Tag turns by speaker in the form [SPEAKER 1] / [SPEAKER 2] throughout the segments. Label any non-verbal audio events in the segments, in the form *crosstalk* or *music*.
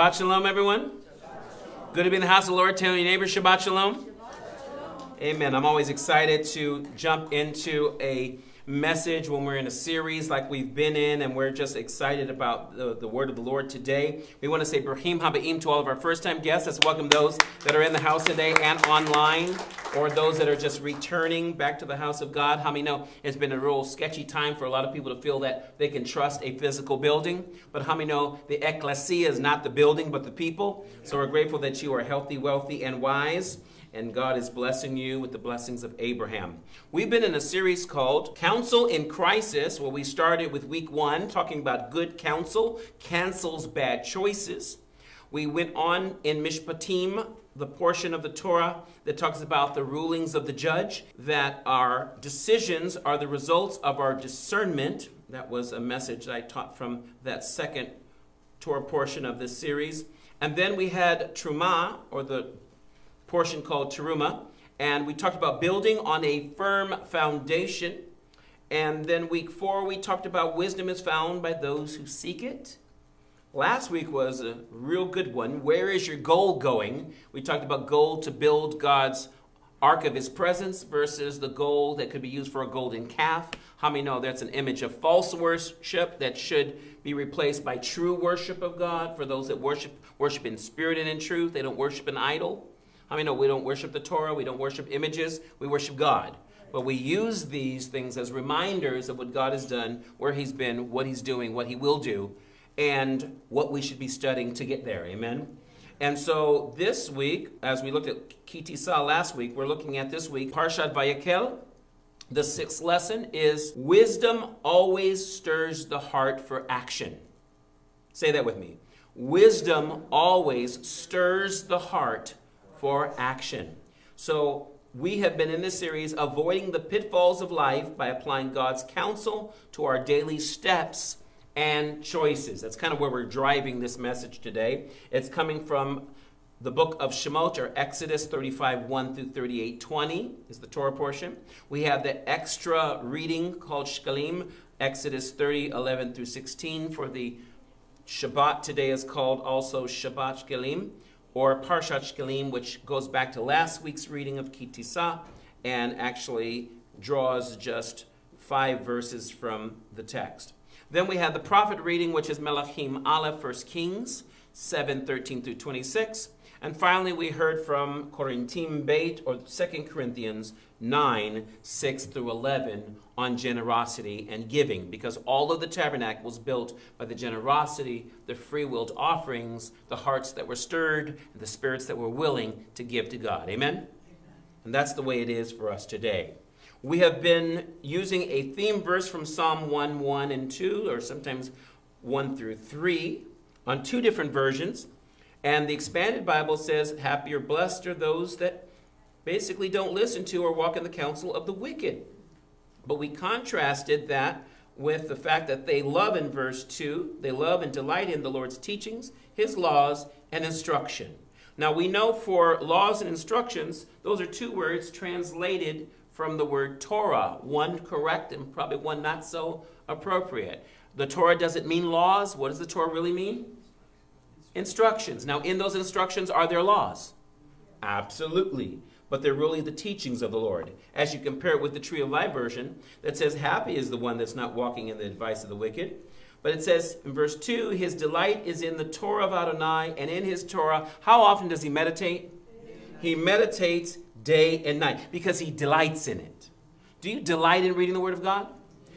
[SPEAKER 1] Shabbat Shalom, everyone. Good to be in the house of the Lord. Tell your neighbor Shabbat Shalom. Amen. I'm always excited to jump into a message when we're in a series like we've been in, and we're just excited about the, the word of the Lord today. We want to say Bruchim Habaim to all of our first time guests. Let's welcome those that are in the house today and online, or those that are just returning back to the house of God. How many know it's been a real sketchy time for a lot of people to feel that they can trust a physical building? But how many know the ecclesia is not the building, but the people? So we're grateful that you are healthy, wealthy, and wise and God is blessing you with the blessings of Abraham. We've been in a series called Counsel in Crisis, where we started with week one, talking about good counsel cancels bad choices. We went on in Mishpatim, the portion of the Torah that talks about the rulings of the judge, that our decisions are the results of our discernment. That was a message that I taught from that second Torah portion of this series. And then we had Truma, or the portion called Teruma. And we talked about building on a firm foundation. And then week four, we talked about wisdom is found by those who seek it. Last week was a real good one. Where is your gold going? We talked about gold to build God's ark of his presence versus the gold that could be used for a golden calf. How many know that's an image of false worship that should be replaced by true worship of God for those that worship worship in spirit and in truth? They don't worship an idol. I mean, no, we don't worship the Torah, we don't worship images, we worship God. But we use these things as reminders of what God has done, where He's been, what He's doing, what He will do, and what we should be studying to get there. Amen? And so this week, as we looked at Ki Tisa last week, we're looking at this week Parshat Vayakhel. The sixth lesson is wisdom always stirs the heart for action. Say that with me. Wisdom always stirs the heart for action. So we have been in this series avoiding the pitfalls of life by applying God's counsel to our daily steps and choices. That's kind of where we're driving this message today. It's coming from the book of Shemot, or Exodus 35, 1 through 38, 20 is the Torah portion. We have the extra reading called Shkalim, Exodus 30, 11 through 16 for the Shabbat today is called also Shabbat Shkalim or Parshat Shkalim, which goes back to last week's reading of Ki Tisa and actually draws just five verses from the text. Then we have the prophet reading, which is Melachim Aleph, 1 Kings 7, 13 through 26. And finally, we heard from Korinthim Beit, or 2 Corinthians 9, 6 through 11, on generosity and giving, because all of the tabernacle was built by the generosity, the free willed offerings, the hearts that were stirred, and the spirits that were willing to give to God. Amen? Amen? And that's the way it is for us today. We have been using a theme verse from Psalm 1, 1 and 2, or sometimes 1 through 3, on two different versions. And the expanded Bible says, Happy or blessed are those that basically don't listen to or walk in the counsel of the wicked. But we contrasted that with the fact that they love in verse 2, they love and delight in the Lord's teachings, his laws, and instruction. Now we know for laws and instructions, those are two words translated from the word Torah, one correct and probably one not so appropriate. The Torah doesn't mean laws. What does the Torah really mean? Instructions. Now, in those instructions, are there laws? Absolutely. But they're really the teachings of the Lord. As you compare it with the Tree of Life version that says, Happy is the one that's not walking in the advice of the wicked. But it says in verse 2 His delight is in the Torah of Adonai, and in His Torah, how often does He meditate? He meditates day and night because He delights in it. Do you delight in reading the Word of God?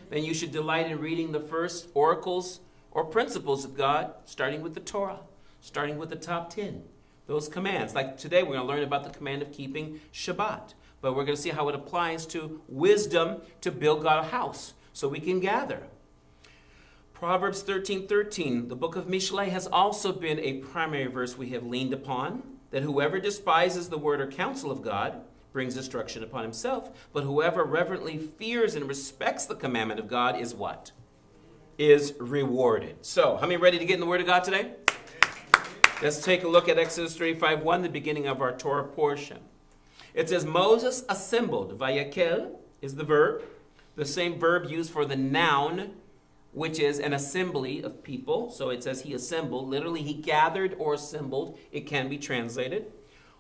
[SPEAKER 1] Then you should delight in reading the first oracles or principles of God, starting with the Torah starting with the top 10. Those commands. Like today, we're going to learn about the command of keeping Shabbat. But we're going to see how it applies to wisdom to build God a house so we can gather. Proverbs 13 13, the book of Mishle, has also been a primary verse we have leaned upon that whoever despises the word or counsel of God brings destruction upon himself, but whoever reverently fears and respects the commandment of God is what? Is rewarded. So, how many ready to get in the word of God today? Let's take a look at Exodus 35 1, the beginning of our Torah portion. It says, Moses assembled. Vayakhel is the verb, the same verb used for the noun which is an assembly of people. So it says he assembled. Literally, he gathered or assembled. It can be translated.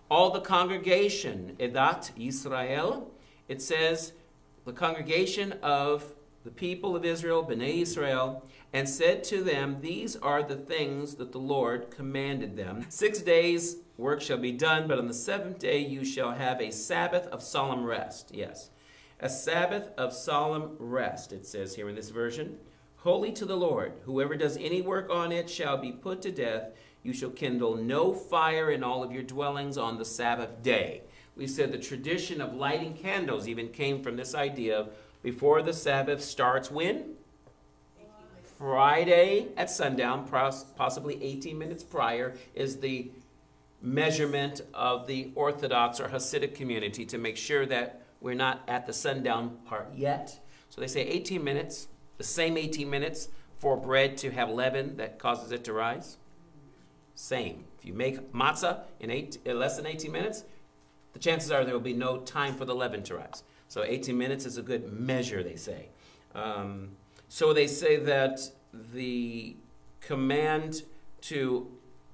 [SPEAKER 1] All the congregation, Edat Israel. It says the congregation of the people of Israel, Bnei Israel, and said to them, These are the things that the Lord commanded them. Six days work shall be done, but on the seventh day you shall have a Sabbath of solemn rest. Yes, a Sabbath of solemn rest, it says here in this version. Holy to the Lord. Whoever does any work on it shall be put to death. You shall kindle no fire in all of your dwellings on the Sabbath day. We said the tradition of lighting candles even came from this idea of before the Sabbath starts when? Friday at sundown, possibly 18 minutes prior, is the measurement of the Orthodox or Hasidic community to make sure that we're not at the sundown part yet. So they say 18 minutes, the same 18 minutes for bread to have leaven that causes it to rise. Same. If you make matzah in eight, uh, less than 18 minutes, the chances are there will be no time for the leaven to rise. So 18 minutes is a good measure, they say. Um, so they say that the command to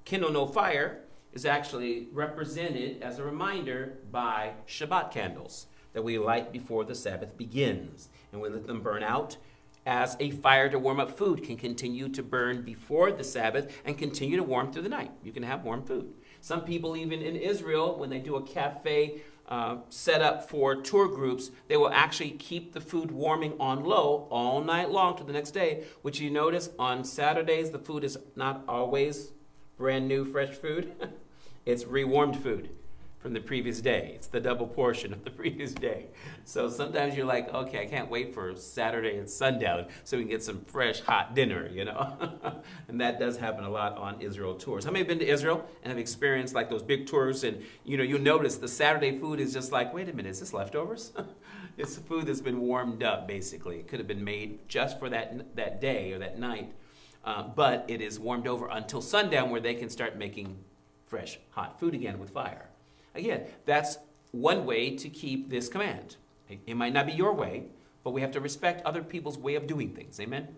[SPEAKER 1] kindle no fire is actually represented as a reminder by Shabbat candles that we light before the Sabbath begins. And we let them burn out as a fire to warm up food can continue to burn before the Sabbath and continue to warm through the night. You can have warm food. Some people, even in Israel, when they do a cafe uh, set up for tour groups, they will actually keep the food warming on low all night long to the next day, which you notice on Saturdays, the food is not always brand new, fresh food. *laughs* it's rewarmed food from the previous day. It's the double portion of the *laughs* previous day. So sometimes you're like, okay, I can't wait for Saturday and sundown so we can get some fresh, hot dinner, you know? *laughs* and that does happen a lot on Israel tours. How many have been to Israel and have experienced like those big tours and, you know, you'll notice the Saturday food is just like, wait a minute, is this leftovers? *laughs* it's food that's been warmed up, basically. It could have been made just for that, that day or that night. Uh, but it is warmed over until sundown where they can start making fresh, hot food again with fire. Again, that's one way to keep this command. It might not be your way, but we have to respect other people's way of doing things. Amen?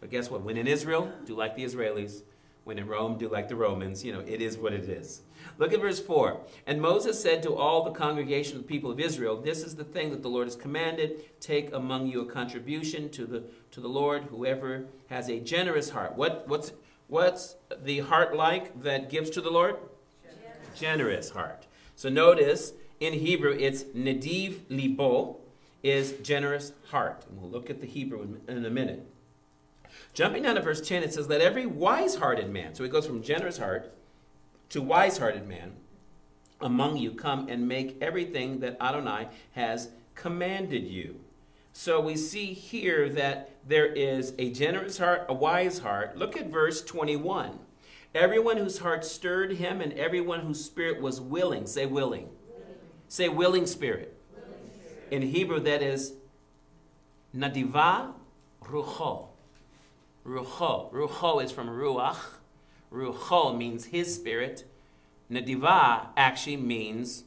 [SPEAKER 1] So guess what? When in Israel, do like the Israelis. When in Rome, do like the Romans. You know, it is what it is. Look at verse 4. And Moses said to all the congregation of the people of Israel, This is the thing that the Lord has commanded. Take among you a contribution to the, to the Lord, whoever has a generous heart. What, what's, what's the heart like that gives to the Lord? Generous, generous heart. So notice in Hebrew it's nadiv libo is generous heart. And we'll look at the Hebrew in a minute. Jumping down to verse 10, it says, Let every wise hearted man, so it goes from generous heart to wise hearted man, among you come and make everything that Adonai has commanded you. So we see here that there is a generous heart, a wise heart. Look at verse 21. Everyone whose heart stirred him and everyone whose spirit was willing. Say willing. willing. Say willing spirit. willing spirit. In Hebrew, that is nadiva rucho. Rucho. Rucho is from ruach. Rucho means his spirit. Nadiva actually means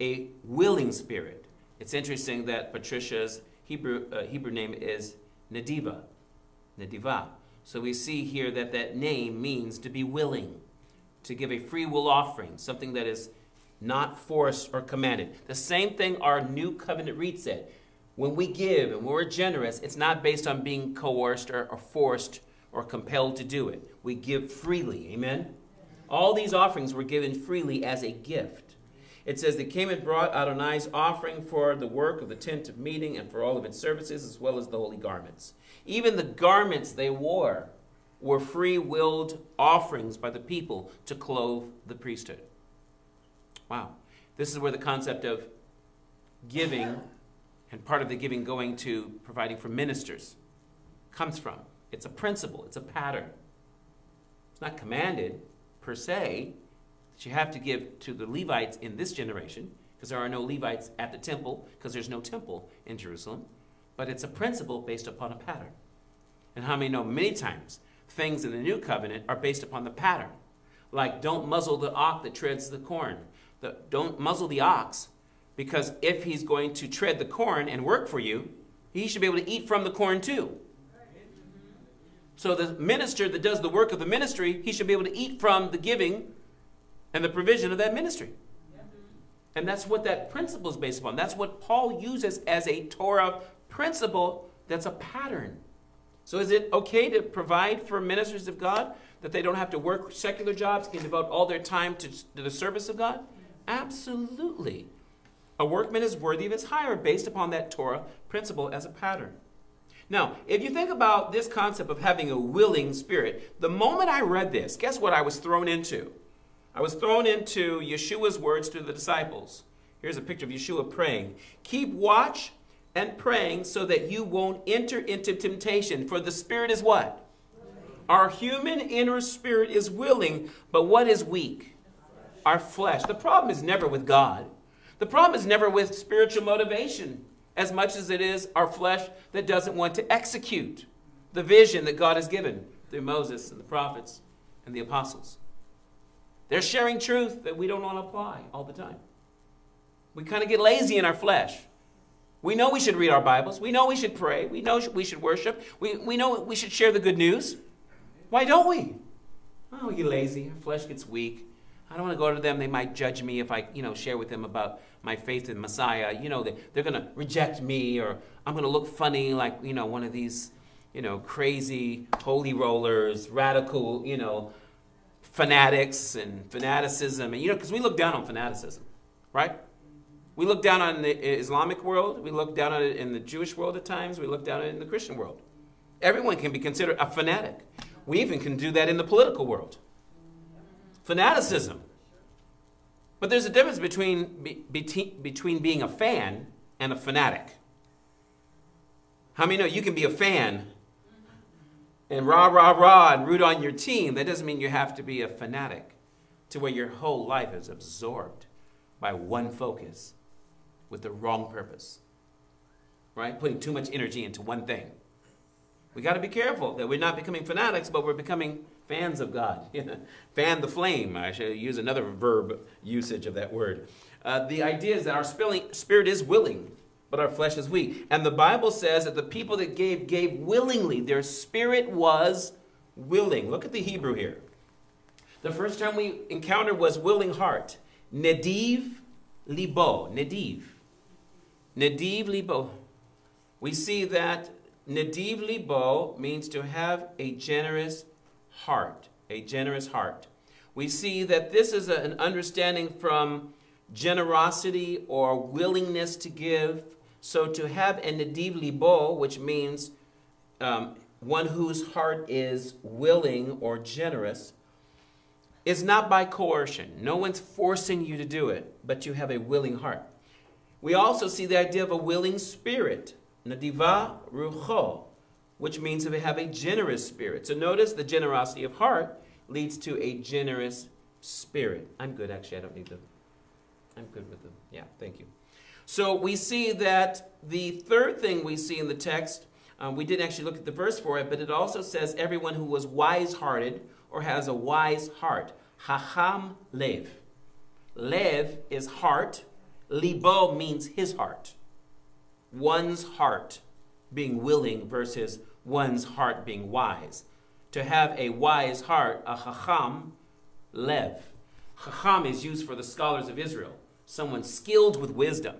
[SPEAKER 1] a willing spirit. It's interesting that Patricia's Hebrew, uh, Hebrew name is Nadiva. Nadiva. So we see here that that name means to be willing, to give a free will offering, something that is not forced or commanded. The same thing our new covenant read said. When we give and we're generous, it's not based on being coerced or, or forced or compelled to do it. We give freely. Amen? All these offerings were given freely as a gift. It says, They came and brought Adonai's offering for the work of the tent of meeting and for all of its services, as well as the holy garments. Even the garments they wore were free willed offerings by the people to clothe the priesthood. Wow. This is where the concept of giving and part of the giving going to providing for ministers comes from. It's a principle, it's a pattern. It's not commanded per se that you have to give to the Levites in this generation, because there are no Levites at the temple, because there's no temple in Jerusalem but it's a principle based upon a pattern. And how many know many times things in the new covenant are based upon the pattern? Like, don't muzzle the ox that treads the corn. The, don't muzzle the ox, because if he's going to tread the corn and work for you, he should be able to eat from the corn too. So the minister that does the work of the ministry, he should be able to eat from the giving and the provision of that ministry. And that's what that principle is based upon. That's what Paul uses as a Torah principle that's a pattern. So is it okay to provide for ministers of God that they don't have to work secular jobs, can devote all their time to, to the service of God? Absolutely. A workman is worthy of his hire based upon that Torah principle as a pattern. Now, if you think about this concept of having a willing spirit, the moment I read this, guess what I was thrown into? I was thrown into Yeshua's words to the disciples. Here's a picture of Yeshua praying. Keep watch and praying so that you won't enter into temptation. For the spirit is what? Our human inner spirit is willing, but what is weak? Our flesh. The problem is never with God. The problem is never with spiritual motivation as much as it is our flesh that doesn't want to execute the vision that God has given through Moses and the prophets and the apostles. They're sharing truth that we don't want to apply all the time. We kind of get lazy in our flesh. We know we should read our Bibles. We know we should pray. We know we should worship. We, we know we should share the good news. Why don't we? Oh, get lazy. Our flesh gets weak. I don't want to go to them. They might judge me if I, you know, share with them about my faith in Messiah. You know, they, they're going to reject me or I'm going to look funny like, you know, one of these, you know, crazy holy rollers, radical, you know, fanatics and fanaticism. And, you know, because we look down on fanaticism, right? We look down on the Islamic world. We look down on it in the Jewish world at times. We look down on it in the Christian world. Everyone can be considered a fanatic. We even can do that in the political world. Fanaticism. But there's a difference between, be, between being a fan and a fanatic. How many know you can be a fan and rah, rah, rah and root on your team? That doesn't mean you have to be a fanatic to where your whole life is absorbed by one focus with the wrong purpose. Right? Putting too much energy into one thing. We got to be careful that we're not becoming fanatics, but we're becoming fans of God. *laughs* Fan the flame. I should use another verb usage of that word. Uh, the idea is that our spirit is willing, but our flesh is weak. And the Bible says that the people that gave, gave willingly. Their spirit was willing. Look at the Hebrew here. The first time we encountered was willing heart. Nediv libo. Nediv. Nediv libo. We see that Nediv libo means to have a generous heart, a generous heart. We see that this is a, an understanding from generosity or willingness to give. So to have a nadiv libo, which means um, one whose heart is willing or generous, is not by coercion. No one's forcing you to do it, but you have a willing heart. We also see the idea of a willing spirit, nadiva rucho, which means to have a generous spirit. So notice the generosity of heart leads to a generous spirit. I'm good, actually. I don't need them. I'm good with them. Yeah, thank you. So we see that the third thing we see in the text, um, we didn't actually look at the verse for it, but it also says everyone who was wise hearted or has a wise heart. Chacham lev. Lev is heart. Libo means his heart. One's heart being willing versus one's heart being wise. To have a wise heart, a chacham, lev. Chacham is used for the scholars of Israel, someone skilled with wisdom.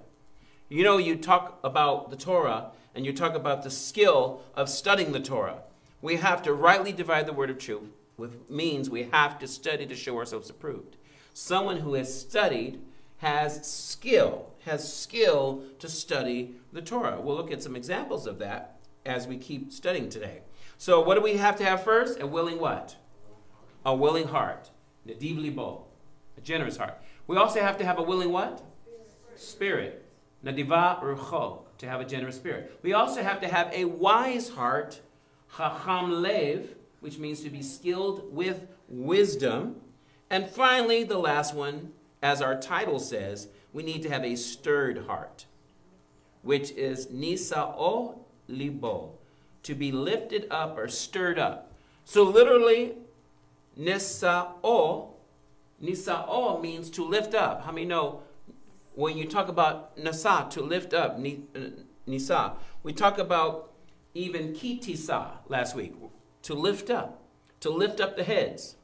[SPEAKER 1] You know, you talk about the Torah and you talk about the skill of studying the Torah. We have to rightly divide the word of truth, which means we have to study to show ourselves approved. Someone who has studied has skill, has skill to study the Torah. We'll look at some examples of that as we keep studying today. So what do we have to have first? A willing what? A willing heart. Nadiv libo. A generous heart. We also have to have a willing what? Spirit. Nadiva rucho. To have a generous spirit. We also have to have a wise heart. Chacham lev. Which means to be skilled with wisdom. And finally, the last one, as our title says, we need to have a stirred heart, which is nisa'o libo, to be lifted up or stirred up. So literally, nisa'o, nisa'o means to lift up. How many know when you talk about nasa, to lift up, uh, nisa, we talk about even Ki Tisa last week. to lift up, to lift up the heads.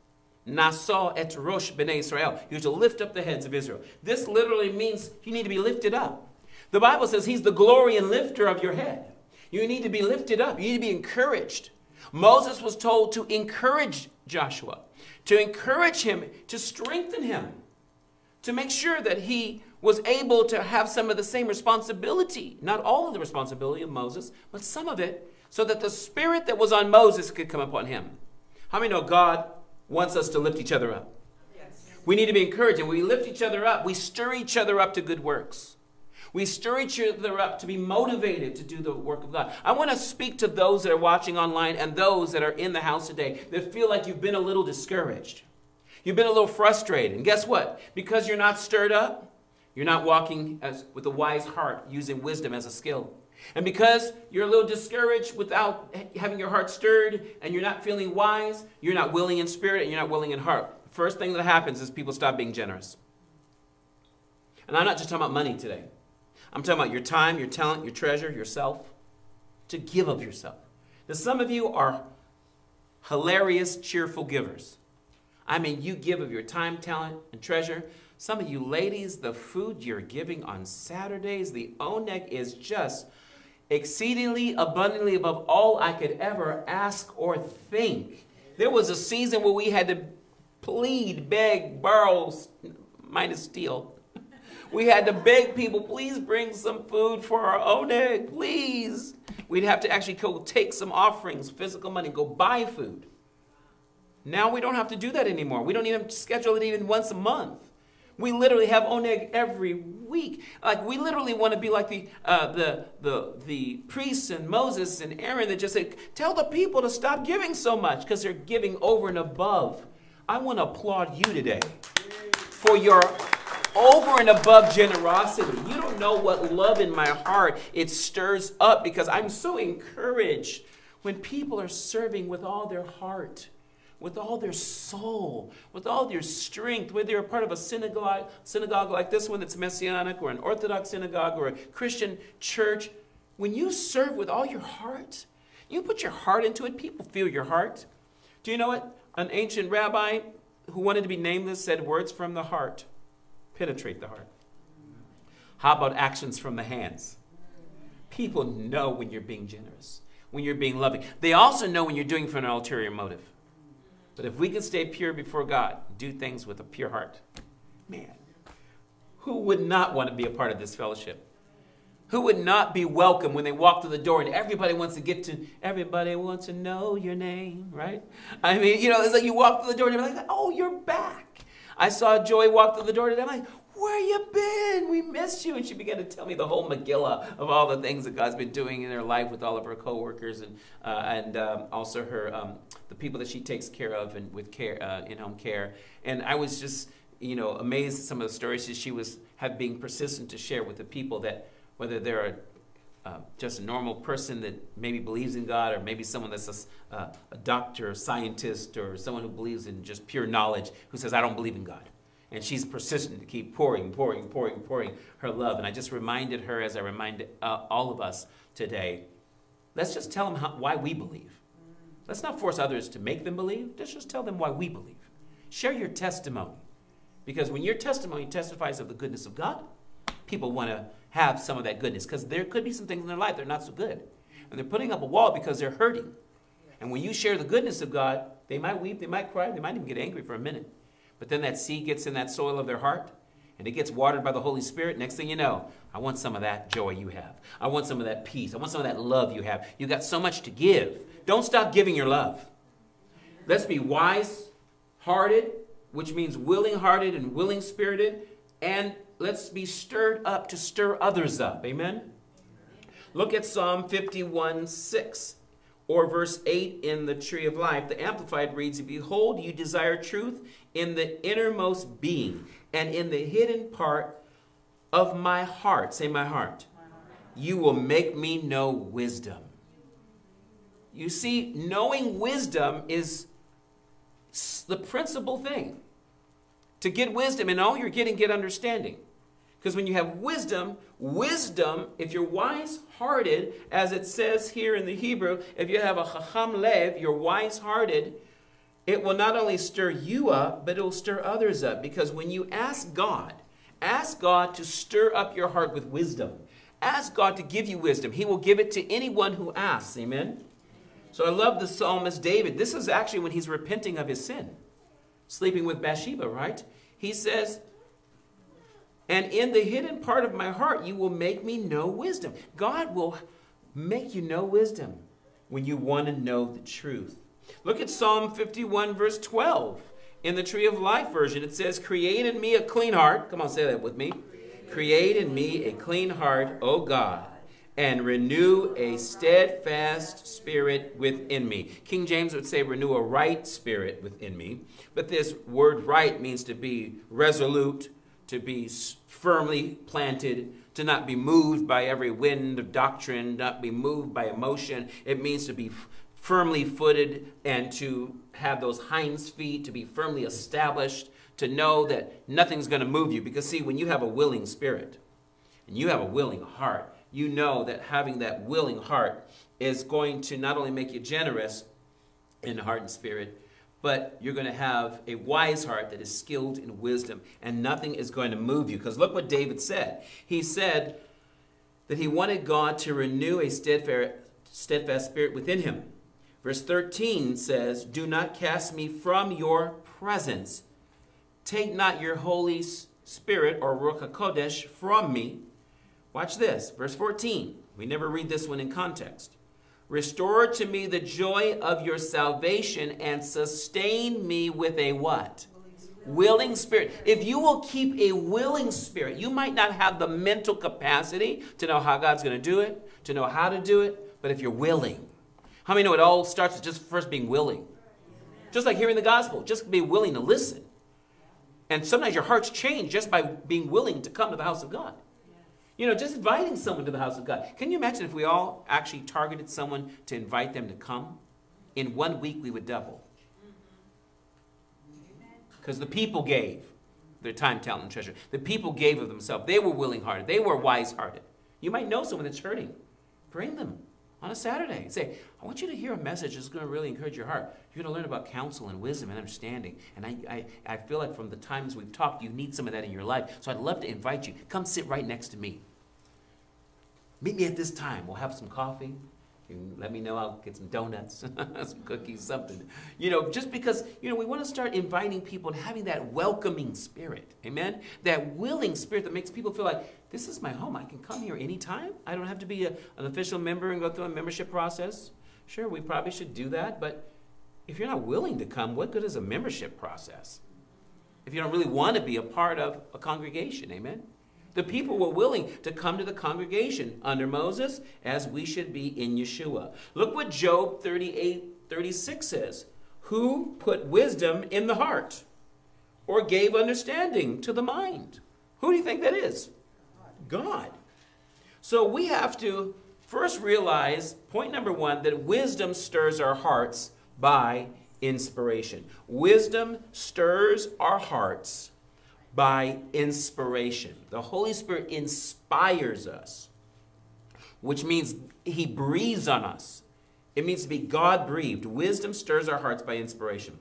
[SPEAKER 1] Nasa et Rosh B'nai Israel. You're to lift up the heads of Israel. This literally means you need to be lifted up. The Bible says he's the glory and lifter of your head. You need to be lifted up. You need to be encouraged. Moses was told to encourage Joshua, to encourage him, to strengthen him, to make sure that he was able to have some of the same responsibility, not all of the responsibility of Moses, but some of it, so that the spirit that was on Moses could come upon him. How many know God wants us to lift each other up? Yes. We need to be encouraging. We lift each other up, we stir each other up to good works. We stir each other up to be motivated to do the work of God. I want to speak to those that are watching online and those that are in the house today that feel like you've been a little discouraged. You've been a little frustrated. And guess what? Because you're not stirred up, you're not walking as, with a wise heart, using wisdom as a skill. And because you're a little discouraged without having your heart stirred and you're not feeling wise, you're not willing in spirit and you're not willing in heart. First thing that happens is people stop being generous. And I'm not just talking about money today. I'm talking about your time, your talent, your treasure, yourself. To give of yourself. Now, some of you are hilarious, cheerful givers. I mean, you give of your time, talent, and treasure. Some of you ladies, the food you're giving on Saturdays, the oneg is just exceedingly abundantly above all I could ever ask or think. There was a season where we had to plead, beg, borrow, minus steal. *laughs* We had to beg people, please bring some food for our oneg, please. We'd have to actually go take some offerings, physical money, go buy food. Now we don't have to do that anymore. We don't even schedule it even once a month. We literally have oneg every week. Like we literally want to be like the uh, the the the priests and Moses and Aaron that just say, tell the people to stop giving so much because they're giving over and above. I want to applaud you today for your over and above generosity. You don't know what love in my heart it stirs up because I'm so encouraged when people are serving with all their heart with all their soul, with all their strength, whether you're part of a synagogue, synagogue like this one that's messianic, or an Orthodox synagogue, or a Christian church, when you serve with all your heart, you put your heart into it, people feel your heart. Do you know what? An ancient rabbi who wanted to be nameless said, Words from the heart penetrate the heart. How about actions from the hands? People know when you're being generous, when you're being loving. They also know when you're doing for an ulterior motive. But if we can stay pure before God, do things with a pure heart, man, who would not want to be a part of this fellowship? Who would not be welcome when they walk through the door and everybody wants to get to, everybody wants to know your name, right? I mean, you know, it's like you walk through the door and you're like, oh, you're back. I saw Joy walk through the door today. I'm like, where you been? We missed you. And she began to tell me the whole Megillah of all the things that God's been doing in her life with all of her coworkers and uh, and um, also her um, the people that she takes care of and with care uh, in home care. And I was just you know amazed at some of the stories that she was have being persistent to share with the people that whether they're a, uh, just a normal person that maybe believes in God, or maybe someone that's a, uh, a doctor, scientist, or someone who believes in just pure knowledge, who says, I don't believe in God. And she's persistent to keep pouring, pouring, pouring, pouring her love. And I just reminded her, as I reminded uh, all of us today, let's just tell them how, why we believe. Let's not force others to make them believe. Let's just tell them why we believe. Share your testimony. Because when your testimony testifies of the goodness of God, people want to have some of that goodness. Because there could be some things in their life that are not so good. And they're putting up a wall because they're hurting. And when you share the goodness of God, they might weep, they might cry, they might even get angry for a minute. But then that seed gets in that soil of their heart and it gets watered by the Holy Spirit. Next thing you know, I want some of that joy you have. I want some of that peace. I want some of that love you have. You got so much to give. Don't stop giving your love. Let's be wise hearted, which means willing hearted and willing spirited, and let's be stirred up to stir others up. Amen? Look at Psalm 51 6 or verse 8 in the tree of life. The Amplified reads, Behold, you desire truth in the innermost being and in the hidden part of my heart. Say, my heart. You will make me know wisdom. You see, knowing wisdom is the principal thing. To get wisdom, and all you're getting, get understanding. Because when you have wisdom, wisdom, if you're wise hearted, as it says here in the Hebrew, if you have a chacham lev, you're wise hearted, it will not only stir you up, but it will stir others up. Because when you ask God, ask God to stir up your heart with wisdom. Ask God to give you wisdom. He will give it to anyone who asks. Amen? So I love the psalmist David. This is actually when he's repenting of his sin, sleeping with Bathsheba, right? He says, and in the hidden part of my heart, you will make me know wisdom. God will make you know wisdom when you want to know the truth. Look at Psalm 51, verse 12. In the Tree of Life version, it says, Create in me a clean heart. Come on, say that with me. Create in me a clean heart, O God, and renew a steadfast spirit within me. King James would say, Renew a right spirit within me. But this word right means to be resolute, to be firmly planted, to not be moved by every wind of doctrine, not be moved by emotion. It means to be firmly footed and to have those hinds feet, to be firmly established, to know that nothing's going to move you. Because, see, when you have a willing spirit and you have a willing heart, you know that having that willing heart is going to not only make you generous in heart and spirit, but you're going to have a wise heart that is skilled in wisdom, and nothing is going to move you. Because look what David said. He said that he wanted God to renew a steadfast, spirit within him. Verse 13 says, Do not cast me from your presence. Take not your Holy Spirit or Ruach HaKodesh from me. Watch this. Verse 14. We never read this one in context. Restore to me the joy of your salvation and sustain me with a what? Willing spirit. If you will keep a willing spirit, you might not have the mental capacity to know how God's going to do it, to know how to do it, but if you're willing. How many know it all starts with just first being willing? Just like hearing the gospel, just be willing to listen. And sometimes your hearts change just by being willing to come to the house of God. You know, just inviting someone to the house of God. Can you imagine if we all actually targeted someone to invite them to come? In one week, we would double. Because the people gave their time, talent, and treasure. The people gave of themselves. They were willing hearted, they were wise hearted. You might know someone that's hurting. Bring them on a Saturday. Say, I want you to hear a message that's going to really encourage your heart. You're to learn about counsel and wisdom and understanding. And I, I, I feel like from the times we've talked, you need some of that in your life. So I'd love to invite you. Come sit right next to me. Meet me at this time. We'll have some coffee. You let me know. I'll get some donuts, *laughs* some cookies, something. You know, just because, you know, we want to start inviting people and having that welcoming spirit. Amen? That willing spirit that makes people feel like, this is my home. I can come here anytime. I don't have to be a, an official member and go through a membership process. Sure, we probably should do that, but if you're not willing to come, what good is a membership process? If you don't really want to be a part of a congregation, amen? The people were willing to come to the congregation under Moses as we should be in Yeshua. Look what Job 38 36 says. Who put wisdom in the heart or gave understanding to the mind? Who do you think that is? God. So we have to first realize point number one that wisdom stirs our hearts by inspiration. Wisdom stirs our hearts by inspiration. The Holy Spirit inspires us, which means He breathes on us. It means to be God breathed. Wisdom stirs our hearts by inspiration.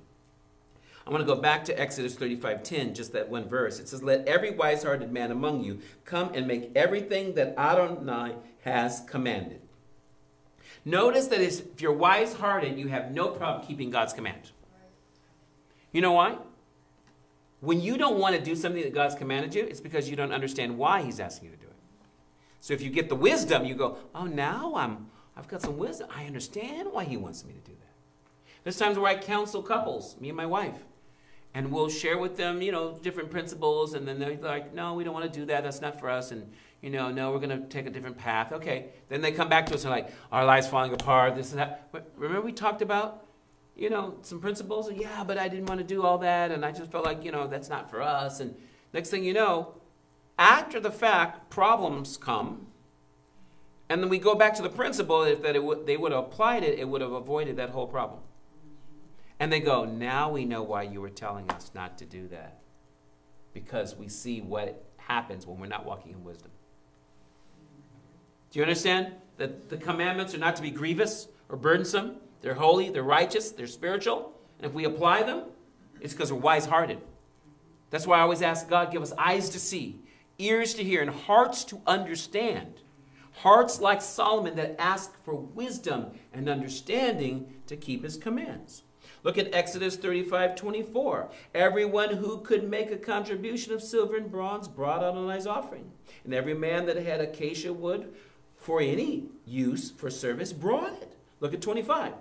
[SPEAKER 1] I want to go back to Exodus 35:10, just that one verse. It says, Let every wise hearted man among you come and make everything that Adonai has commanded. Notice that if you're wise hearted, you have no problem keeping God's command. You know why? When you don't want to do something that God's commanded you, it's because you don't understand why He's asking you to do it. So if you get the wisdom, you go, oh, now I'm, I've got some wisdom. I understand why He wants me to do that. There's times where I counsel couples, me and my wife, and we'll share with them, you know, different principles, and then they're like, no, we don't want to do that. That's not for us. And, you know, no, we're going to take a different path. Okay. Then they come back to us and like, our life's falling apart, this and that. But remember we talked about you know, some principles. Yeah, but I didn't want to do all that. And I just felt like, you know, that's not for us. And next thing you know, after the fact, problems come. And then we go back to the principle if that it they would have applied it, it would have avoided that whole problem. And they go, now we know why you were telling us not to do that. because we see what happens when we're not walking in wisdom. Do you understand that the commandments are not to be grievous or burdensome? They're holy, they're righteous, they're spiritual. And if we apply them, it's because we're wise hearted. That's why I always ask God, give us eyes to see, ears to hear, and hearts to understand. Hearts like Solomon that ask for wisdom and understanding to keep his commands. Look at Exodus 35 24. Everyone who could make a contribution of silver and bronze brought out a nice offering. And every man that had acacia wood for any use for service brought it. Look at 25.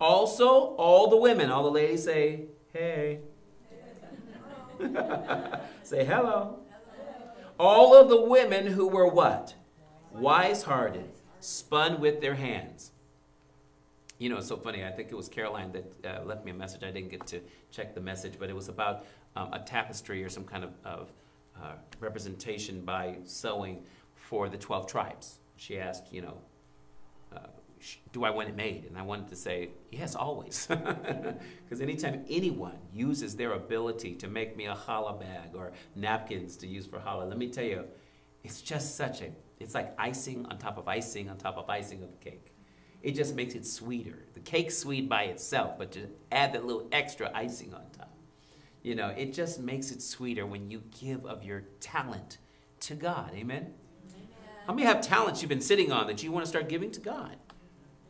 [SPEAKER 1] Also, all the women, all the ladies say, hey. *laughs* say hello. All of the women who were what? Wise hearted, spun with their hands. You know, it's so funny. I think it was Caroline that uh, left me a message. I didn't get to check the message, but it was about um, a tapestry or some kind of, of uh, representation by sewing for the 12 tribes. She asked, you know, uh, do I want it made? And I wanted to say, yes, always. *laughs* Because anytime anyone uses their ability to make me a challah bag or napkins to use for challah, let me tell you, it's just such a, it's like icing on top of icing on top of icing of the cake. It just makes it sweeter. The cake's sweet by itself, but to add that little extra icing on top. You know, it just makes it sweeter when you give of your talent to God. Amen? Amen. How many have talents you've been sitting on that you want to start giving to God?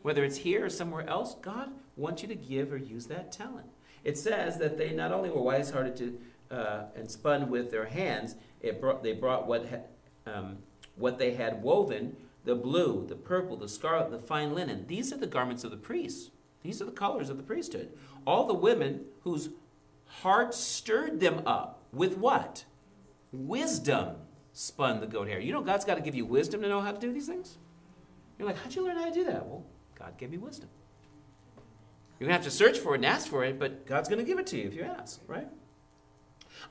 [SPEAKER 1] Whether it's here or somewhere else, God wants you to give or use that talent. It says that they not only were wise hearted to uh, and spun with their hands, it brought, they brought what, ha, um, what they had woven the blue, the purple, the scarlet, the fine linen. These are the garments of the priests. These are the colors of the priesthood. All the women whose hearts stirred them up with what? Wisdom spun the goat hair. You know God's got to give you wisdom to know how to do these things? You're like, how'd you learn how to do that? Well, God gave me wisdom. You're going to have to search for it and ask for it, but God's going to give it to you if you ask, right?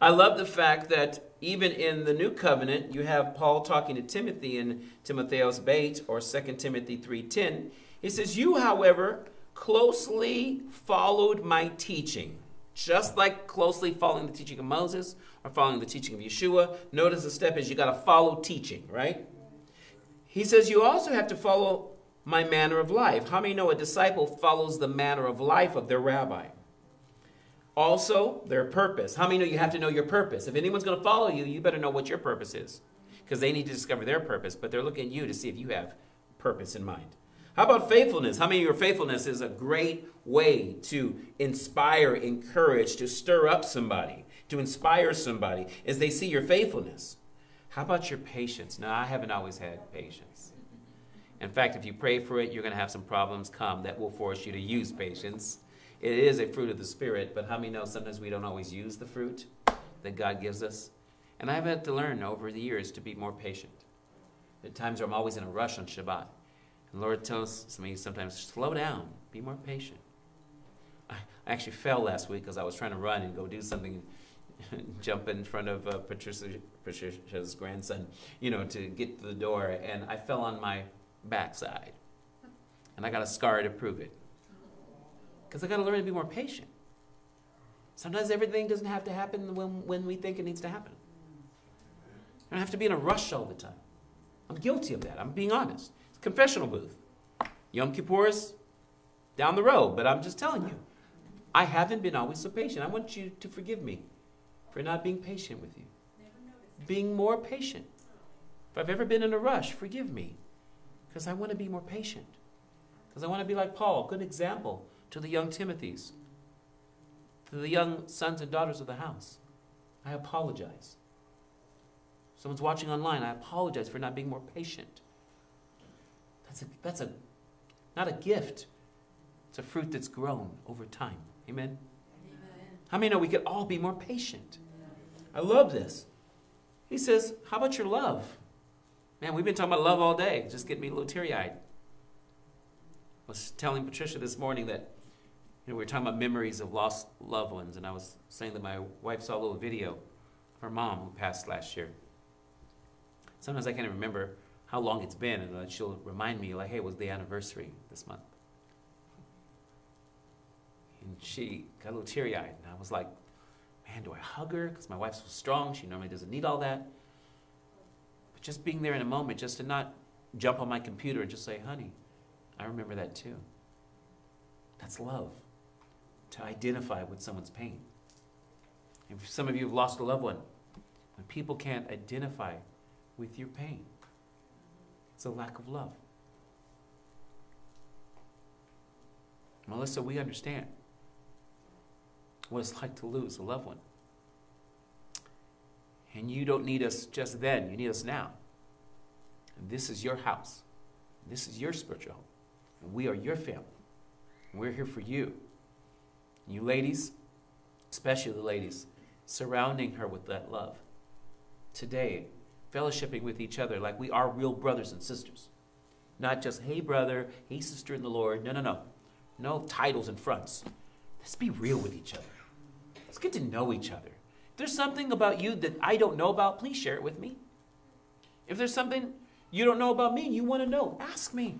[SPEAKER 1] I love the fact that even in the new covenant, you have Paul talking to Timothy in Timotheus Bait or 2 Timothy 3.10. He says, You, however, closely followed my teaching. Just like closely following the teaching of Moses or following the teaching of Yeshua. Notice the step is you got to follow teaching, right? He says you also have to follow my manner of life. How many know a disciple follows the manner of life of their rabbi? Also, their purpose. How many know you have to know your purpose? If anyone's going to follow you, you better know what your purpose is because they need to discover their purpose, but they're looking at you to see if you have purpose in mind. How about faithfulness? How many of your faithfulness is a great way to inspire, encourage, to stir up somebody, to inspire somebody as they see your faithfulness? How about your patience? Now, I haven't always had patience. In fact, if you pray for it, you're going to have some problems come that will force you to use patience. It is a fruit of the Spirit, but how many know sometimes we don't always use the fruit that God gives us? And I've had to learn over the years to be more patient. At times where I'm always in a rush on Shabbat. And Lord tells me sometimes, slow down, be more patient. I actually fell last week because I was trying to run and go do something, *laughs* jump in front of uh, Patricia, Patricia's grandson, you know, to get to the door, and I fell on my backside. And I got a scar to prove it. Because I got to learn to be more patient. Sometimes everything doesn't have to happen when, when we think it needs to happen. I don't have to be in a rush all the time. I'm guilty of that. I'm being honest. Confessional booth. Yom Kippur's down the road, but I'm just telling you, I haven't been always so patient. I want you to forgive me for not being patient with you. Being more patient. If I've ever been in a rush, forgive me because I want to be more patient. Because I want to be like Paul, a good example to the young Timothys, to the young sons and daughters of the house. I apologize. Someone's watching online, I apologize for not being more patient. That's a, that's a not a gift. It's a fruit that's grown over time. Amen? Amen. How many know we could all be more patient? I love this. He says, How about your love? Man, we've been talking about love all day. Just getting me a little teary eyed. I was telling Patricia this morning that you know, we were talking about memories of lost loved ones, and I was saying that my wife saw a little video of her mom who passed last year. Sometimes I can't even remember how long it's been, and she'll remind me, like, hey, it was the anniversary this month. And she got a little teary eyed, and I was like, Man, do I hug her? Because my wife's so strong. She normally doesn't need all that. But just being there in a moment, just to not jump on my computer and just say, honey, I remember that too. That's love. To identify with someone's pain. And some of you have lost a loved one. When people can't identify with your pain, it's a lack of love. Melissa, we understand what it's like to lose a loved one. And you don't need us just then, you need us now. And this is your house. This is your spiritual home. And we are your family. We're here for you. You ladies, especially the ladies, surrounding her with that love. Today, fellowshipping with each other like we are real brothers and sisters. Not just, hey, brother, hey, sister in the Lord. No, no, no. No titles and fronts. Let's be real with each other. Let's get to know each other. If there's something about you that I don't know about, please share it with me. If there's something you don't know about me and you want to know, ask me.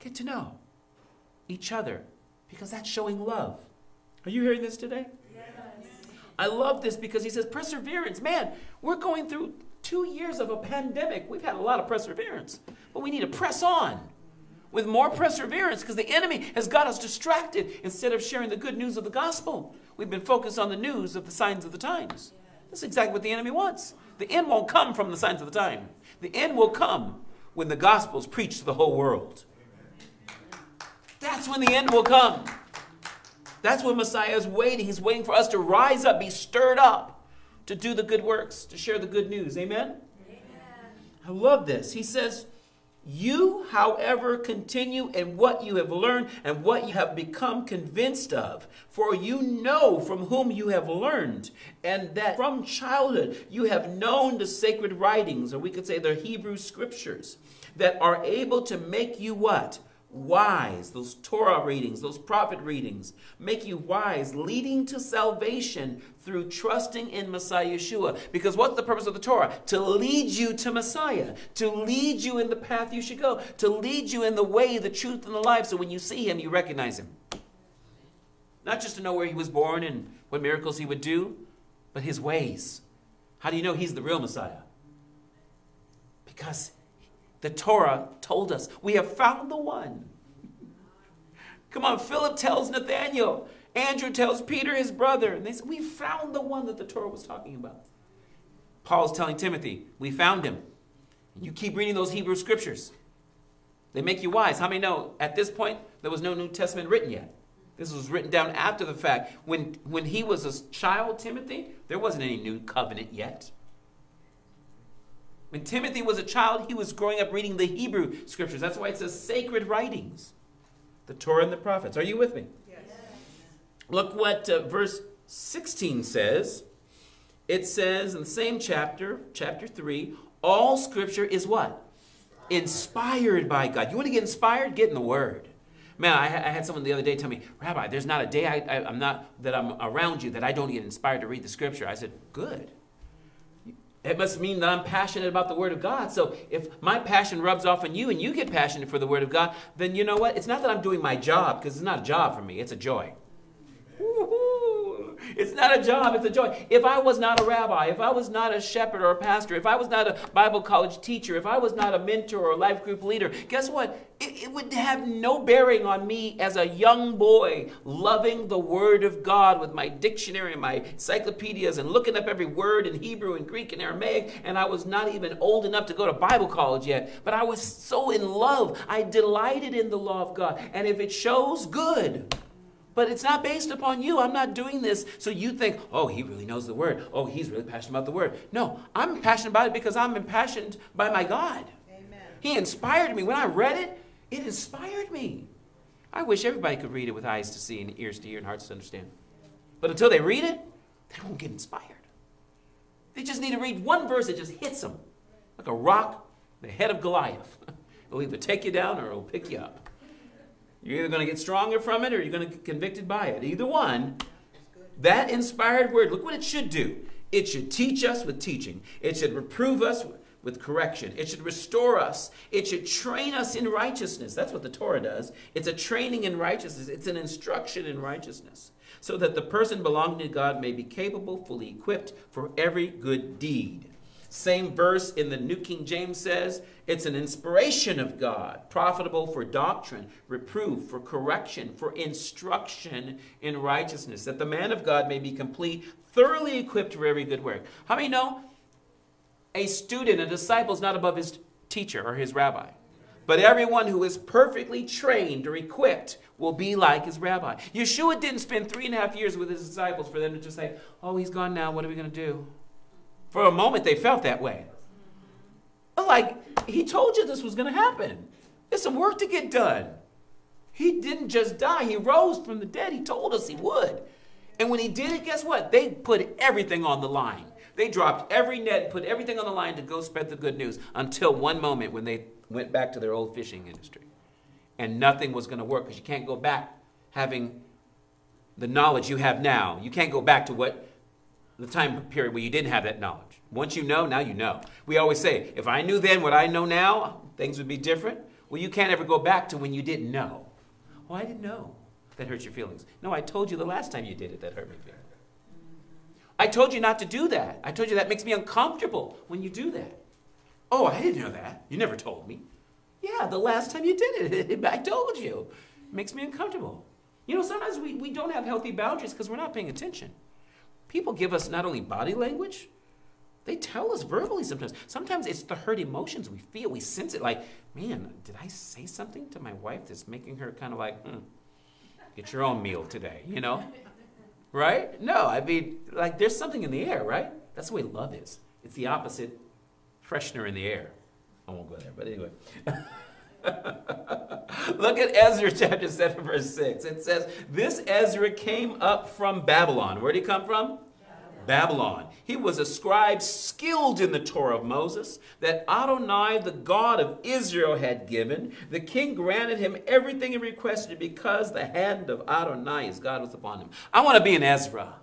[SPEAKER 1] Get to know each other because that's showing love. Are you hearing this today? Yes. I love this because he says perseverance. Man, we're going through two years of a pandemic. We've had a lot of perseverance, but we need to press on with more perseverance because the enemy has got us distracted instead of sharing the good news of the gospel. We've been focused on the news of the signs of the times. That's exactly what the enemy wants. The end won't come from the signs of the time. The end will come when the gospel is preached to the whole world. That's when the end will come. That's when Messiah is waiting. He's waiting for us to rise up, be stirred up to do the good works, to share the good news. Amen? Amen. I love this. He says, you, however, continue in what you have learned and what you have become convinced of, for you know from whom you have learned, and that from childhood you have known the sacred writings, or we could say the Hebrew scriptures, that are able to make you what? Wise. Those Torah readings, those prophet readings make you wise, leading to salvation through trusting in Messiah Yeshua. Because what's the purpose of the Torah? To lead you to Messiah, to lead you in the path you should go, to lead you in the way, the truth, and the life. So when you see him, you recognize him. Not just to know where he was born and what miracles he would do, but his ways. How do you know he's the real Messiah? Because the Torah told us, we have found the one. Come on, Philip tells Nathaniel. Andrew tells Peter, his brother. And they said, We found the one that the Torah was talking about. Paul's telling Timothy, We found him. You keep reading those Hebrew scriptures. They make you wise. How many know at this point there was no New Testament written yet? This was written down after the fact. When, when he was a child, Timothy, there wasn't any new covenant yet. When Timothy was a child, he was growing up reading the Hebrew scriptures. That's why it says sacred writings, the Torah and the prophets. Are you with me? Yes. Look what uh, verse 16 says. It says in the same chapter, chapter 3, all scripture is what? Inspired by God. You want to get inspired? Get in the Word. Man, I, I, had someone the other day tell me, Rabbi, there's not a day I, I, I'm not that I'm around you that I don't get inspired to read the Scripture. I said, good. It must mean that I'm passionate about the Word of God. So if my passion rubs off on you and you get passionate for the Word of God, then you know what? It's not that I'm doing my job, because it's not a job for me, it's a joy. It's not a job, it's a joy. If I was not a rabbi, if I was not a shepherd or a pastor, if I was not a Bible college teacher, if I was not a mentor or a life group leader, guess what? It, it would have no bearing on me as a young boy loving the Word of God with my dictionary and my encyclopedias and looking up every word in Hebrew and Greek and Aramaic. And I was not even old enough to go to Bible college yet, but I was so in love. I delighted in the law of God. And if it shows, good. But it's not based upon you. I'm not doing this so you think, oh, he really knows the word. Oh, he's really passionate about the word. No, I'm passionate about it because I'm impassioned by my God. Amen. He inspired me. When I read it, it inspired me. I wish everybody could read it with eyes to see and ears to hear and hearts to understand. But until they read it, they won't get inspired. They just need to read one verse that just hits them like a rock, the head of Goliath. *laughs* It'll either take you down or it'll pick you up. You're either going to get stronger from it or you're going to get convicted by it. Either one. That inspired word, look what it should do. It should teach us with teaching. It should reprove us with correction. It should restore us. It should train us in righteousness. That's what the Torah does. It's a training in righteousness, it's an instruction in righteousness, so that the person belonging to God may be capable, fully equipped for every good deed. Same verse in the New King James says, it's an inspiration of God, profitable for doctrine, reproof, for correction, for instruction in righteousness, that the man of God may be complete, thoroughly equipped for every good work. How many know a student, a disciple is not above his teacher or his rabbi? But everyone who is perfectly trained or equipped will be like his rabbi. Yeshua didn't spend three and a half years with his disciples for them to just say, Oh, he's gone now. What are we going to do? For a moment, they felt that way. Like, he told you this was going to happen. There's some work to get done. He didn't just die, he rose from the dead. He told us he would. And when he did it, guess what? They put everything on the line. They dropped every net, and put everything on the line to go spread the good news until one moment when they went back to their old fishing industry. And nothing was going to work because you can't go back having the knowledge you have now. You can't go back to what the time period where you didn't have that knowledge. Once you know, now you know. We always say, if I knew then what I know now, things would be different. Well, you can't ever go back to when you didn't know. Well, I didn't know. That hurt your feelings. No, I told you the last time you did it that hurt me. I told you not to do that. I told you that makes me uncomfortable when you do that. Oh, I didn't know that. You never told me. Yeah, the last time you did it, *laughs* I told you. It makes me uncomfortable. You know, sometimes we, we don't have healthy boundaries because we're not paying attention. People give us not only body language, they tell us verbally sometimes. Sometimes it's the hurt emotions we feel. We sense it like, man, did I say something to my wife that's making her kind of like, hmm, get your own meal today, you know? Right? No, I mean, like there's something in the air, right? That's the way love is. It's the opposite freshener in the air. I won't go there, but anyway. *laughs* *laughs* Look at Ezra chapter 7, verse 6. It says, This Ezra came up from Babylon. Where did he come from? Babylon. He was a scribe skilled in the Torah of Moses that Adonai, the God of Israel, had given. The king granted him everything he requested because the hand of Adonai, his God, was upon him. I want to be an Ezra.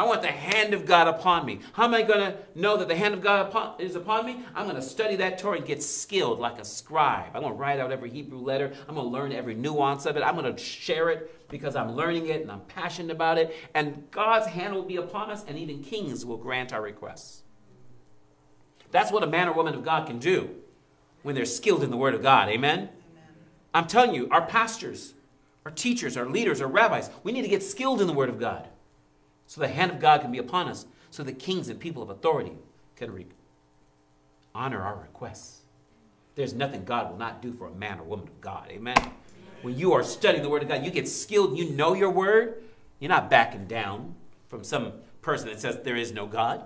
[SPEAKER 1] I want the hand of God upon me. How am I going to know that the hand of God is upon me? I'm going to study that Torah and get skilled like a scribe. I'm going to write out every Hebrew letter. I'm going to learn every nuance of it. I'm going to share it because I'm learning it and I'm passionate about it. And God's hand will be upon us, and even kings will grant our requests. That's what a man or woman of God can do when they're skilled in the Word of God. Amen? Amen. I'm telling you, our pastors, our teachers, our leaders, our rabbis, we need to get skilled in the Word of God so the hand of God can be upon us, so that kings and people of authority can re- honor our requests. There's nothing God will not do for a man or woman of God. Amen. When you are studying the Word of God, you get skilled, you know your Word, you're not backing down from some person that says there is no God.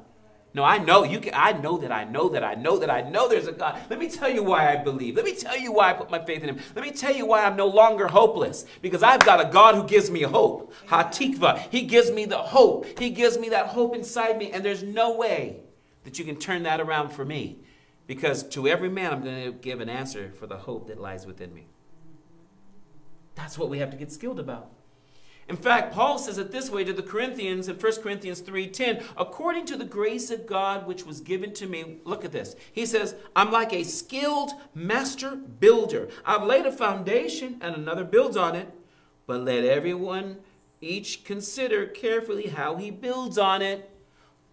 [SPEAKER 1] No, I know you can I know that I know that I know that I know there's a God. Let me tell you why I believe. Let me tell you why I put my faith in him. Let me tell you why I'm no longer hopeless. Because I've got a God who gives me hope. Hatikva. He gives me the hope. He gives me that hope inside me. And there's no way that you can turn that around for me. Because to every man I'm going to give an answer for the hope that lies within me. That's what we have to get skilled about. In fact, Paul says it this way to the Corinthians in 1 Corinthians 3:10, according to the grace of God which was given to me. Look at this. He says, I'm like a skilled master builder. I've laid a foundation and another builds on it, but let everyone each consider carefully how he builds on it.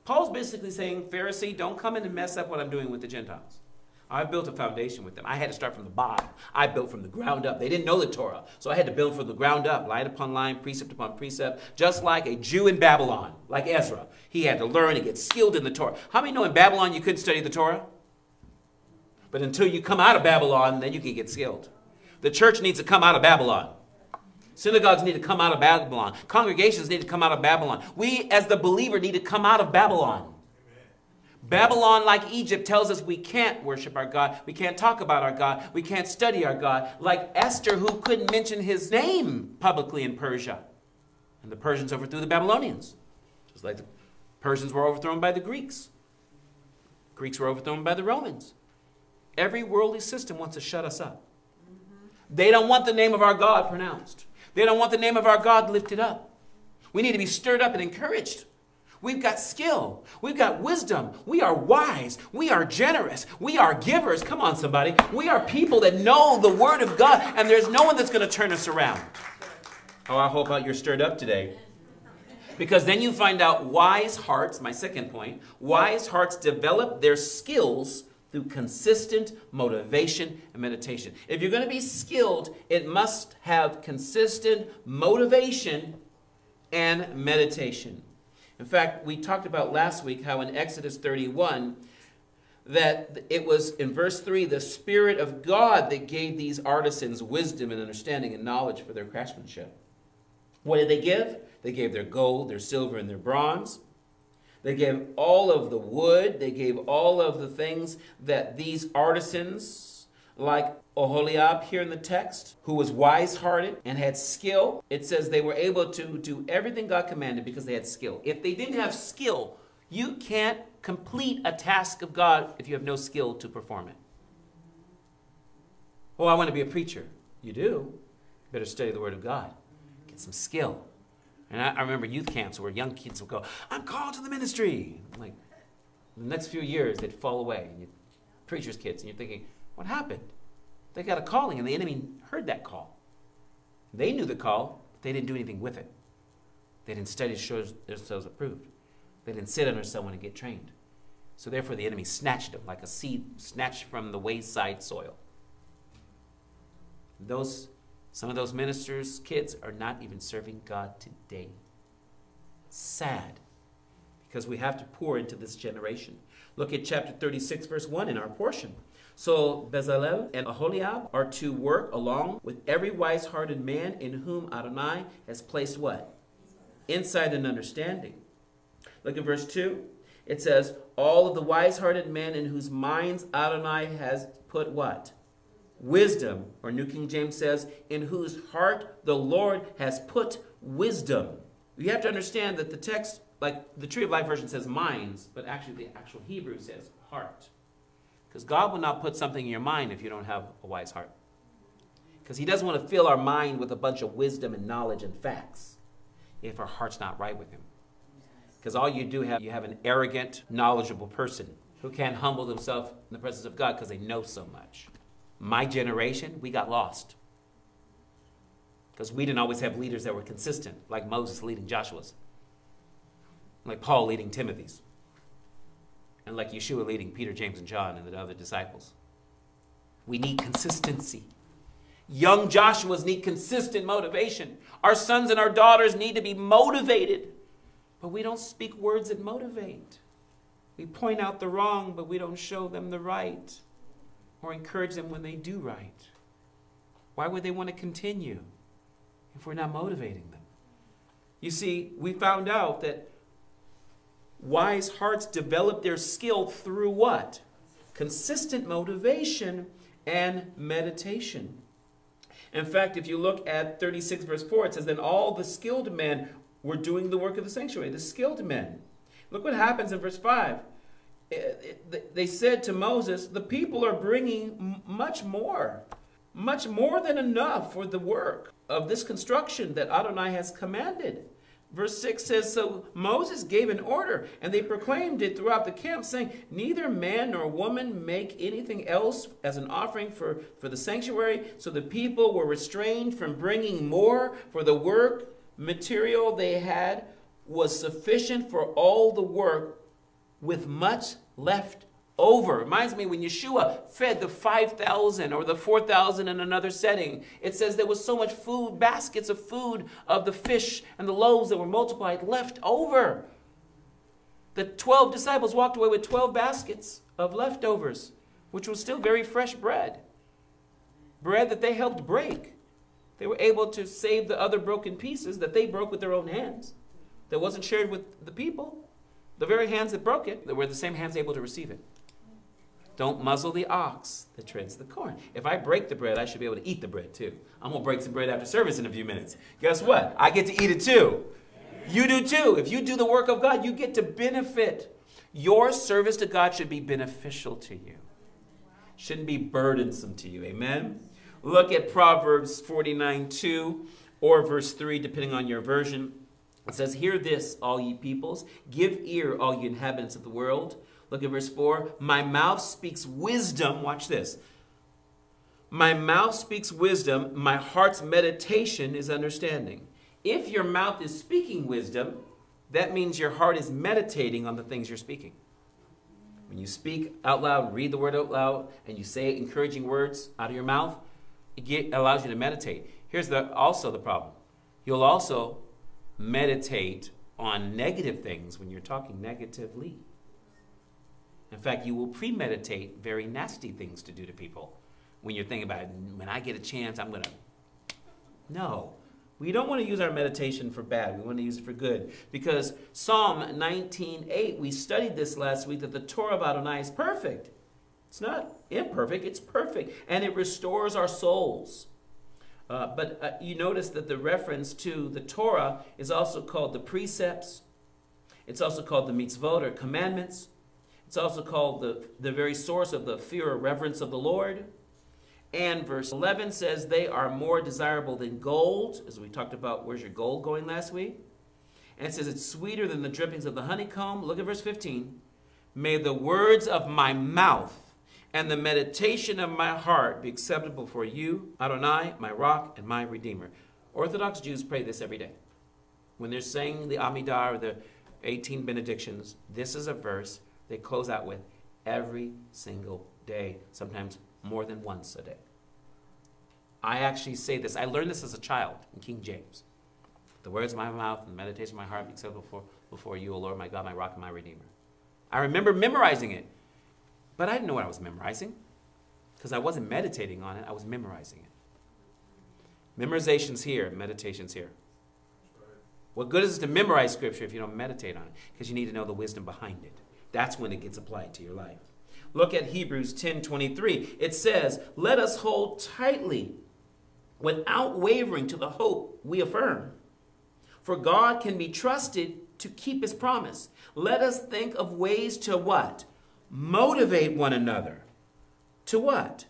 [SPEAKER 1] Paul's basically saying, Pharisee, don't come in and mess up what I'm doing with the Gentiles. I built a foundation with them. I had to start from the bottom. I built from the ground up. They didn't know the Torah, so I had to build from the ground up, line upon line, precept upon precept, just like a Jew in Babylon, like Ezra. He had to learn and get skilled in the Torah. How many know in Babylon you couldn't study the Torah? But until you come out of Babylon, then you can get skilled. The church needs to come out of Babylon. Synagogues need to come out of Babylon. Congregations need to come out of Babylon. We, as the believer, need to come out of Babylon. Babylon, like Egypt, tells us we can't worship our God. We can't talk about our God. We can't study our God. Like Esther, who couldn't mention his name publicly in Persia. And the Persians overthrew the Babylonians. Just like the Persians were overthrown by the Greeks. Greeks were overthrown by the Romans. Every worldly system wants to shut us up. Mm-hmm. They don't want the name of our God pronounced. They don't want the name of our God lifted up. We need to be stirred up and encouraged. We've got skill. We've got wisdom. We are wise. We are generous. We are givers. Come on, somebody. We are people that know the Word of God, and there's no one that's going to turn us around. Oh, I hope you're stirred up today. Because then you find out wise hearts, my second point, wise hearts develop their skills through consistent motivation and meditation. If you're going to be skilled, it must have consistent motivation and meditation. In fact, we talked about last week how in Exodus 31 that it was in verse 3 the Spirit of God that gave these artisans wisdom and understanding and knowledge for their craftsmanship. What did they give? They gave their gold, their silver, and their bronze. They gave all of the wood. They gave all of the things that these artisans, like Oholiab here in the text, who was wise hearted and had skill, it says they were able to do everything God commanded because they had skill. If they didn't have skill, you can't complete a task of God if you have no skill to perform it. Oh, I want to be a preacher. You do. Better study the Word of God. Get some skill. And I, I, remember youth camps where young kids would go, I'm called to the ministry. Like, the next few years, they'd fall away. And you, preacher's kids, and you're thinking, what happened? They got a calling, and the enemy heard that call. They knew the call, but they didn't do anything with it. They didn't study to show themselves approved. They didn't sit under someone and get trained. So therefore, the enemy snatched them like a seed snatched from the wayside soil. Those some of those ministers' kids are not even serving God today. Sad. Because we have to pour into this generation. Look at chapter 36, verse 1 in our portion. So Bezalel and Aholiab are to work along with every wise hearted man in whom Adonai has placed what? Insight and understanding. Look at verse 2. It says, All of the wise hearted men in whose minds Adonai has put what? wisdom, or New King James says, in whose heart the Lord has put wisdom. You have to understand that the text, like the Tree of Life version says minds, but actually the actual Hebrew says heart. Because God will not put something in your mind if you don't have a wise heart. Because He doesn't want to fill our mind with a bunch of wisdom and knowledge and facts if our heart's not right with Him. Because all you do have, you have an arrogant, knowledgeable person who can't humble themselves in the presence of God because they know so much my generation, we got lost. Because we didn't always have leaders that were consistent, like Moses leading Joshua's, like Paul leading Timothy's, and like Yeshua leading Peter, James, and John and the other disciples. We need consistency. Young Joshua's need consistent motivation. Our sons and our daughters need to be motivated. But we don't speak words that motivate. We point out the wrong, but we don't show them the right or encourage them when they do right? Why would they want to continue if we're not motivating them? You see, we found out that wise hearts develop their skill through what? Consistent motivation and meditation. In fact, if you look at 36 verse 4, it says, Then all the skilled men were doing the work of the sanctuary. The skilled men. Look what happens in verse 5 eh, eh, they said to Moses, The people are bringing much more, much more than enough for the work of this construction that Adonai has commanded. Verse 6 says, So Moses gave an order, and they proclaimed it throughout the camp, saying, Neither man nor woman make anything else as an offering for, for the sanctuary. So the people were restrained from bringing more, for the work material they had was sufficient for all the work with much left over. Reminds me when Yeshua fed the 5,000 or the 4,000 in another setting. It says there was so much food, baskets of food of the fish and the loaves that were multiplied left over. The 12 disciples walked away with 12 baskets of leftovers, which was still very fresh bread. Bread that they helped break. They were able to save the other broken pieces that they broke with their own hands, that wasn't shared with the people. The very hands that broke it were the same hands able to receive it. Don't muzzle the ox that treads the corn. If I break the bread, I should be able to eat the bread too. I'm going to break some bread after service in a few minutes. Guess what? I get to eat it too. You do too. If you do the work of God, you get to benefit. Your service to God should be beneficial to you, shouldn't be burdensome to you. Amen? Look at Proverbs 49 2 or verse 3, depending on your version. It says, Hear this, all ye peoples. Give ear, all ye inhabitants of the world. Look at verse 4. My mouth speaks wisdom. Watch this. My mouth speaks wisdom. My heart's meditation is understanding. If your mouth is speaking wisdom, that means your heart is meditating on the things you're speaking. When you speak out loud, read the word out loud, and you say encouraging words out of your mouth, it get, allows you to meditate. Here's the, also the problem you'll also meditate on negative things when you're talking negatively. In fact, you will premeditate very nasty things to do to people when you're thinking about, when I get a chance, I'm going to. No. We don't want to use our meditation for bad. We want to use it for good. Because Psalm 19:8, we studied this last week that the Torah of Adonai is perfect. It's not imperfect, it's perfect. And it restores our souls. Uh, but uh, you notice that the reference to the Torah is also called the precepts. It's also called the mitzvot or commandments. It's also called the, the very source of the fear or reverence of the Lord. And verse 11 says, They are more desirable than gold, as we talked about, where's your gold going last week? And it says, It's sweeter than the drippings of the honeycomb. Look at verse 15. May the words of my mouth and the meditation of my heart be acceptable for you, Adonai, my rock and my redeemer. Orthodox Jews pray this every day. When they're saying the Amidah or the 18 benedictions, this is a verse they close out with every single day, sometimes more than once a day. I actually say this. I learned this as a child in King James. The words of my mouth and the meditation of my heart be acceptable before, before you, O Lord, my God, my rock and my redeemer. I remember memorizing it, but I didn't know what I was memorizing because I wasn't meditating on it, I was memorizing it. Memorization's here, meditation's here. What good is it to memorize scripture if you don't meditate on it? Because you need to know the wisdom behind it. That's when it gets applied to your life. Look at Hebrews 10:23. It says, "Let us hold tightly without wavering to the hope we affirm. For God can be trusted to keep his promise. Let us think of ways to what? Motivate one another. To what?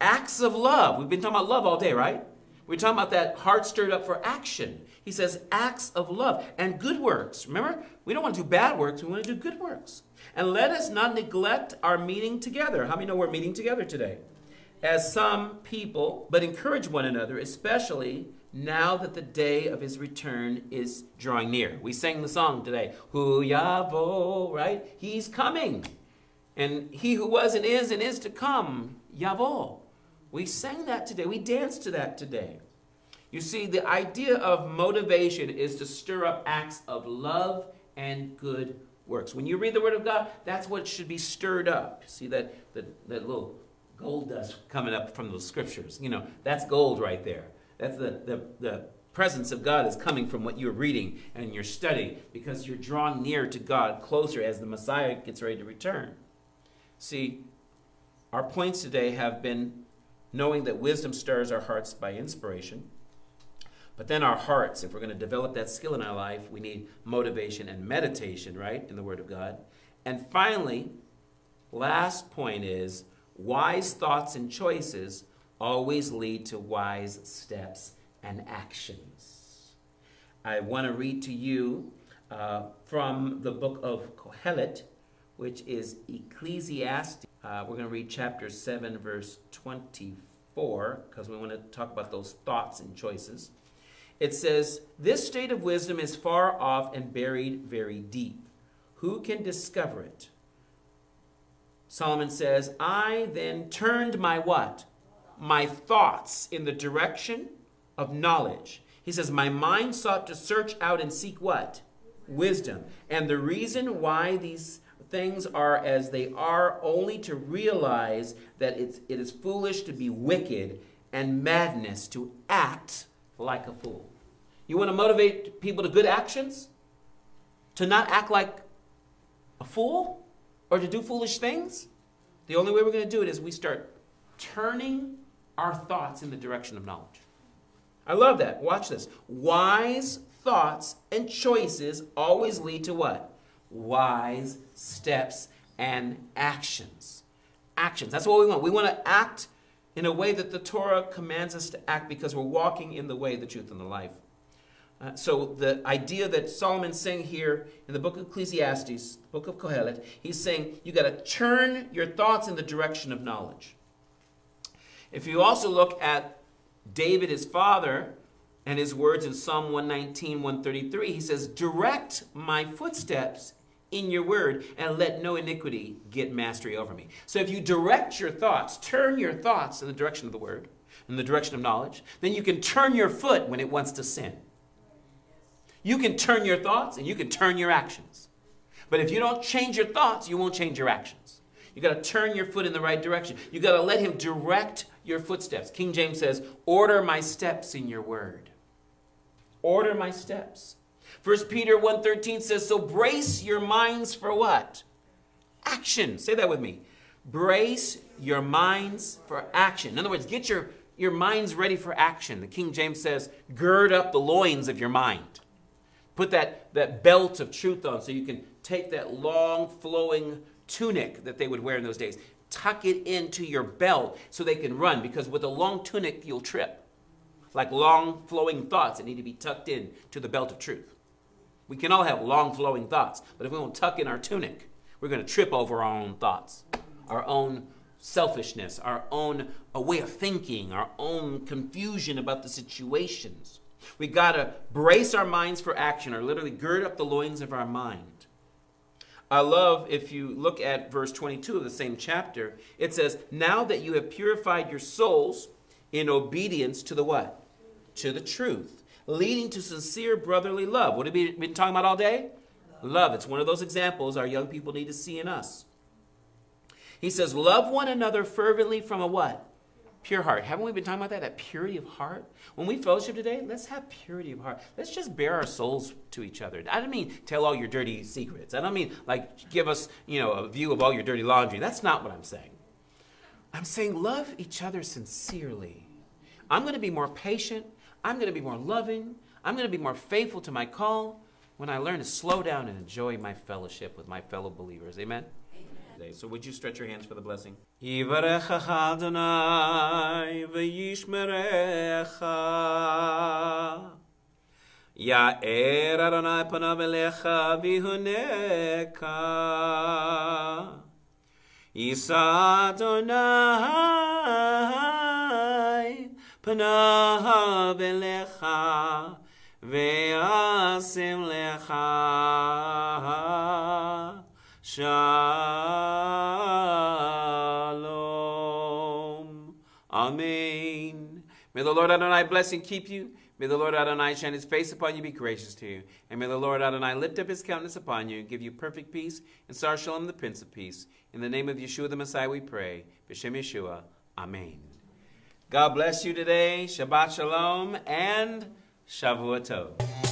[SPEAKER 1] Acts of love. We've been talking about love all day, right? We're talking about that heart stirred up for action. He says acts of love and good works. Remember, we don't want to do bad works, we want to do good works. And let us not neglect our meeting together. How many know we're meeting together today? As some people, but encourage one another, especially now that the day of his return is drawing near. We sang the song today, Hu Yavo, right? He's coming. And he who was and is and is to come, Yavo. We sang that today. We danced to that today. You see, the idea of motivation is to stir up acts of love and good works. When you read the Word of God, that's what should be stirred up. See that, that, that little gold dust coming up from those scriptures? You know, that's gold right there. That's the, the, the presence of God is coming from what you're reading and you're studying because you're drawing near to God closer as the Messiah gets ready to return. See, our points today have been knowing that wisdom stirs our hearts by inspiration but then our hearts, if we're going to develop that skill in our life, we need motivation and meditation, right, in the Word of God. And finally, last point is wise thoughts and choices always lead to wise steps and actions. I want to read to you uh, from the book of Kohelet, which is Ecclesiastes. Uh, we're going to read chapter 7, verse 24, because we want to talk about those thoughts and choices. It says, This state of wisdom is far off and buried very deep. Who can discover it? Solomon says, I then turned my what? My thoughts in the direction of knowledge. He says, My mind sought to search out and seek what? Wisdom. And the reason why these things are as they are, only to realize that it's, it is foolish to be wicked and madness to act like a fool. You want to motivate people to good actions? To not act like a fool? Or to do foolish things? The only way we're going to do it is we start turning our thoughts in the direction of knowledge. I love that. Watch this. Wise thoughts and choices always lead to what? Wise steps and actions. Actions. That's what we want. We want to act in a way that the Torah commands us to act because we're walking in the way, the truth, and the life. Uh, so the idea that Solomon's saying here in the book of Ecclesiastes, the book of Kohelet, he's saying you got to turn your thoughts in the direction of knowledge. If you also look at David, his father, and his words in Psalm 119, 133, he says, Direct my footsteps in your word and let no iniquity get mastery over me. So if you direct your thoughts, turn your thoughts in the direction of the word, in the direction of knowledge, then you can turn your foot when it wants to sin. You can turn your thoughts and you can turn your actions. But if you don't change your thoughts, you won't change your actions. You got to turn your foot in the right direction. You got to let him direct your footsteps. King James says, "Order my steps in your word." Order my steps. 1 Peter 1:13 says, "So brace your minds for what? Action." Say that with me. Brace your minds for action. In other words, get your your minds ready for action. The King James says, "Gird up the loins of your mind." Put that, that belt of truth on so you can take that long flowing tunic that they would wear in those days. Tuck it into your belt so they can run because with a long tunic you'll trip. Like long flowing thoughts that need to be tucked in to the belt of truth. We can all have long flowing thoughts, but if we don't tuck in our tunic, we're going to trip over our own thoughts, our own selfishness, our own way of thinking, our own confusion about the situations. We got to brace our minds for action, or literally gird up the loins of our mind. I love if you look at verse 22 of the same chapter, it says, Now that you have purified your souls in obedience to the what? To the truth, leading to sincere brotherly love. What have we been talking about all day? Love. It's one of those examples our young people need to see in us. He says, Love one another fervently from a what? Pure heart. Haven't we been talking about that? That purity of heart? When we fellowship today, let's have purity of heart. Let's just bare our souls to each other. I don't mean tell all your dirty secrets. I don't mean like give us, you know, a view of all your dirty laundry. That's not what I'm saying. I'm saying love each other sincerely. I'm going to be more patient. I'm going to be more loving. I'm going to be more faithful to my call when I learn to slow down and enjoy my fellowship with my fellow believers. Amen today. So would you stretch your hands for the blessing? Yivarecha Adonai v'yishmerecha Ya'er Adonai panav elecha panav elecha ve'asim lecha Shalom. Amen. May the Lord Adonai bless and keep you. May the Lord Adonai shine his face upon you, be gracious to you. And may the Lord Adonai lift up his countenance upon you and give you perfect peace. And Sar Shalom, the Prince of Peace. In the name of Yeshua the Messiah, we pray. B'Shem Yeshua. Amen. God bless you today. Shabbat Shalom and Shavua Tov.